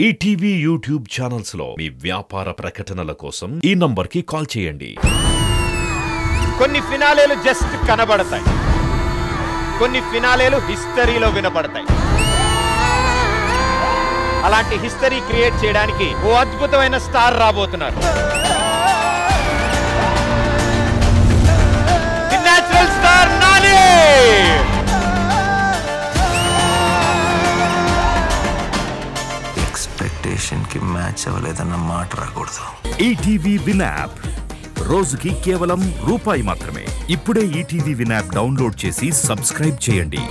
ETV YouTube ఛానల్స్లో మీ వ్యాపార ప్రకటనల కోసం ఈ నంబర్కి కాల్ చేయండి. కొన్ని ఫినాలేలు జస్ట్ కనబడతాయి. కొన్ని ఫినాలేలు హిస్టరీలో వినపడతాయి. అలాంటి హిస్టరీ క్రియేట్ చేయడానికి ఓ అద్భుతమైన స్టార్ రాబోతున్నారు. ఎక్స్పెక్టేషన్కి మ్యాచ్ అవ్వలేదన్న మాట రాకూడదు. ఈటీవీ విన్ యాప్ రోజుకి కేవలం రూపాయి మాత్రమే. ఇప్పుడే ఈటీవీ విన్ యాప్ డౌన్లోడ్ చేసి సబ్స్క్రైబ్ చేయండి.